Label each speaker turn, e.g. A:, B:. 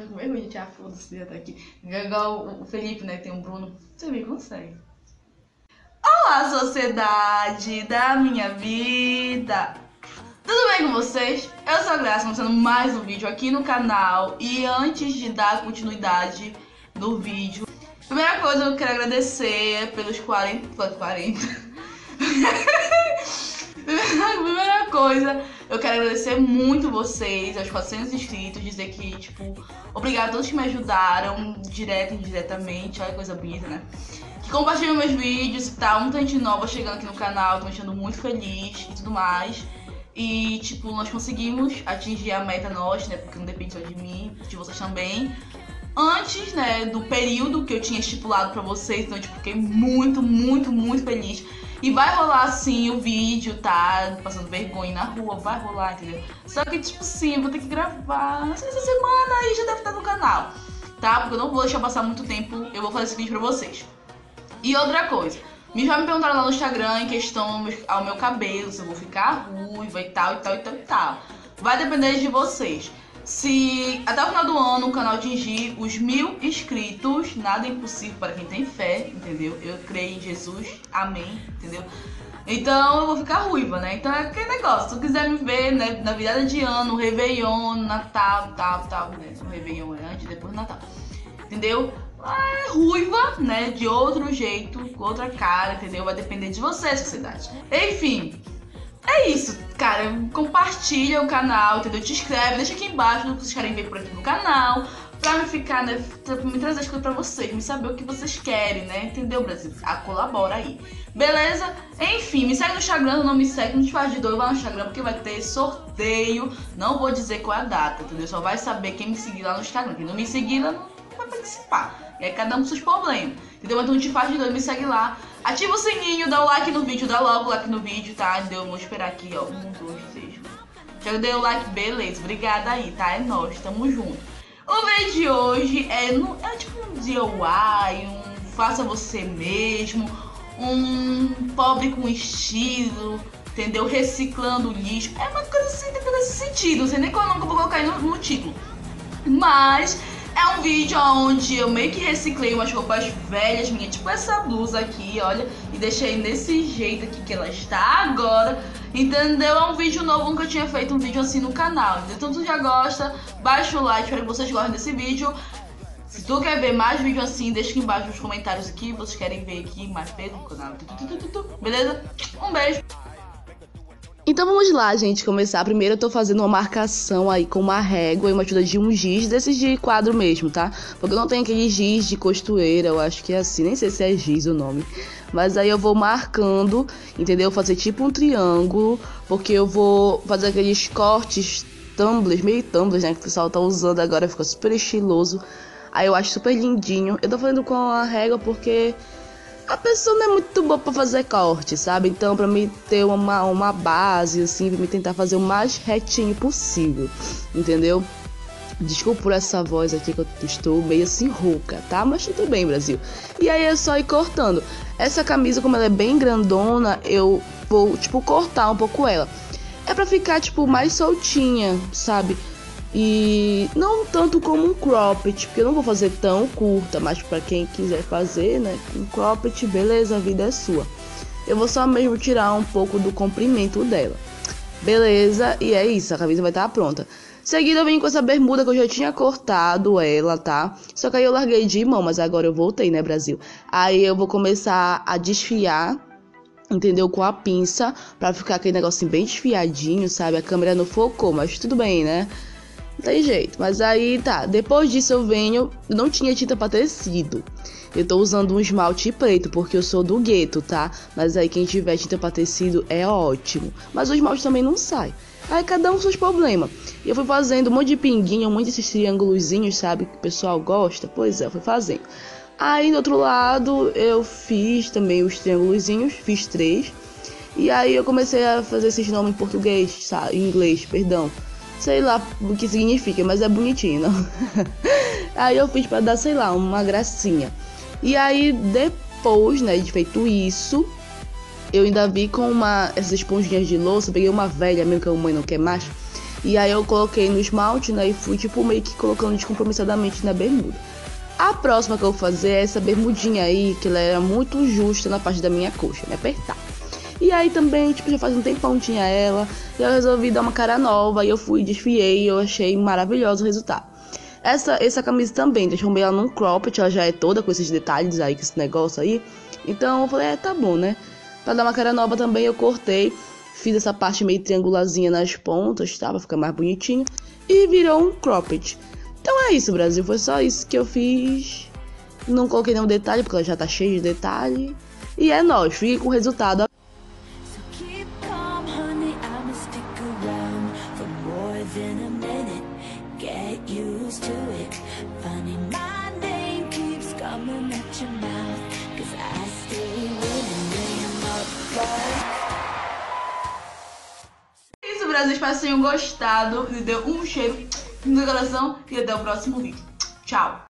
A: ficar com vergonha de tirar foto se já tá aqui. Igual o Felipe, né? Tem um Bruno. Você me consegue. Olá, sociedade da minha vida! Tudo bem com vocês? Eu sou a Graça, mostrando mais um vídeo aqui no canal. E antes de dar continuidade no vídeo, primeira coisa eu quero agradecer pelos 40. 40. primeira coisa, eu quero agradecer muito vocês, aos 400 inscritos, dizer que, tipo, obrigado a todos que me ajudaram, direto e indiretamente, olha que coisa bonita, né? Que compartilham meus vídeos e tal, muita gente nova chegando aqui no canal, tô me achando muito feliz e tudo mais. E, tipo, nós conseguimos atingir a meta nós, né? Porque não depende só de mim, de vocês também. Antes, né, do período que eu tinha estipulado pra vocês, então, tipo, fiquei muito, muito, muito feliz. E vai rolar sim o vídeo, tá? Passando vergonha na rua, vai rolar, entendeu? Só que, tipo, sim, vou ter que gravar essa semana e já deve estar no canal, tá? Porque eu não vou deixar passar muito tempo, eu vou fazer esse vídeo pra vocês. E outra coisa, me já me perguntaram lá no Instagram em questão ao meu cabelo, se eu vou ficar ruiva e tal, e tal, e tal, e tal. Vai depender de vocês. Se até o final do ano o canal atingir os mil inscritos, nada é impossível para quem tem fé, entendeu? Eu creio em Jesus, amém, entendeu? Então eu vou ficar ruiva, né? Então é aquele negócio. Se tu quiser me ver né, na virada de ano, Réveillon, Natal, tal, tal, né? O Réveillon é antes depois do Natal. Entendeu? É ruiva, né? De outro jeito, com outra cara, entendeu? Vai depender de você, sociedade. Enfim, é isso, cara. Compartilha o canal, entendeu? Te inscreve, deixa aqui embaixo o que vocês querem ver por aqui no canal. Pra me ficar, né? Pra me trazer as coisas pra vocês, me saber o que vocês querem, né? Entendeu, Brasil? Ah, colabora aí. Beleza? Enfim, me segue no Instagram, não me segue no faz de dois, vai no Instagram porque vai ter sorteio. Não vou dizer qual é a data, entendeu? Só vai saber quem me seguir lá no Instagram. Quem não me seguir, não vai participar. E aí cada um com seus problemas. Entendeu? Então não te faz de dois, me segue lá. Ativa o sininho, dá o like no vídeo, dá logo o like no vídeo, tá? Deu, vou esperar aqui, ó. Um, dois, três. Já dei o like, beleza. Obrigada aí, tá? É nóis, tamo junto. O vídeo de hoje é, no, é tipo um DIY, um faça você mesmo, um pobre com estilo, entendeu? Reciclando lixo. É uma coisa assim, nesse sentido. Não sei nem qual nome que eu vou colocar no, no título. Mas é um vídeo onde eu meio que reciclei umas roupas velhas minhas, tipo essa blusa aqui, olha, e deixei desse jeito aqui que ela está agora. Entendeu? É um vídeo novo, nunca tinha feito um vídeo assim no canal. Então tu já gosta, baixa o like, espero que vocês gostem desse vídeo. Se tu quer ver mais vídeo assim, deixa aqui embaixo nos comentários aqui, vocês querem ver aqui mais vezes no canal. Beleza? Um beijo!
B: Então vamos lá, gente, começar. Primeiro eu tô fazendo uma marcação aí com uma régua e uma ajuda de um giz, desses de quadro mesmo, tá? Porque eu não tenho aquele giz de costureira, eu acho que é assim, nem sei se é giz o nome. Mas aí eu vou marcando, entendeu? Fazer tipo um triângulo, porque eu vou fazer aqueles cortes tumblers, meio tumblers, né? Que o pessoal tá usando agora, fica super estiloso. Aí eu acho super lindinho. Eu tô fazendo com a régua porque a pessoa não é muito boa para fazer corte, sabe? Então, para mim ter uma, uma base, assim, pra me tentar fazer o mais retinho possível, entendeu? Desculpa por essa voz aqui que eu estou meio assim rouca, tá? Mas tudo bem, Brasil. E aí é só ir cortando. Essa camisa, como ela é bem grandona, eu vou, tipo, cortar um pouco ela. É pra ficar, tipo, mais soltinha, sabe? E não tanto como um cropped, porque eu não vou fazer tão curta, mas para quem quiser fazer, né? Um cropped, beleza, a vida é sua. Eu vou só mesmo tirar um pouco do comprimento dela. Beleza, e é isso, a camisa vai estar tá pronta. Seguida eu vim com essa bermuda que eu já tinha cortado ela, tá? Só que aí eu larguei de mão, mas agora eu voltei, né, Brasil? Aí eu vou começar a desfiar, entendeu? Com a pinça, pra ficar aquele negocinho bem desfiadinho, sabe? A câmera não focou, mas tudo bem, né? Tem jeito. Mas aí tá, depois disso eu venho, não tinha tinta para tecido. Eu tô usando um esmalte preto porque eu sou do gueto, tá? Mas aí quem tiver tinta para tecido é ótimo. Mas o esmalte também não sai. Aí cada um com seus problemas. E eu fui fazendo um monte de pinguinho, um monte desses triângulozinhos, sabe? Que o pessoal gosta. Pois é, eu fui fazendo. Aí do outro lado eu fiz também os triângulozinhos, fiz três. E aí eu comecei a fazer esses nomes em português, sabe? Em inglês, perdão sei lá o que significa, mas é bonitinho, não? aí eu fiz para dar, sei lá, uma gracinha. E aí depois, né, de feito isso, eu ainda vi com uma essas esponjinhas de louça, peguei uma velha mesmo que a mãe não quer mais.
A: E aí eu coloquei no esmalte, né? E fui, tipo, meio que colocando descompromissadamente na bermuda. A próxima que eu vou fazer é essa bermudinha aí, que ela era muito justa na parte da minha coxa, me apertar. E aí também, tipo, já faz um tempão tinha ela, e eu resolvi dar uma cara nova, e eu fui, desfiei, e eu achei maravilhoso o resultado. Essa, essa camisa também, transformei ela num cropped, ela já é toda com esses detalhes aí, com esse negócio aí. Então eu falei, é, tá bom, né? Pra dar uma cara nova também eu cortei, fiz essa parte meio triangularzinha nas pontas, tá? Pra ficar mais bonitinho. E virou um cropped. Então é isso, Brasil. Foi só isso que eu fiz. Não coloquei nenhum detalhe, porque ela já tá cheia de detalhe. E é nóis, fiquei com o resultado.
C: É isso, Brasil. Espero que tenham gostado. Me deu um cheiro no coração. E até o próximo vídeo. Tchau.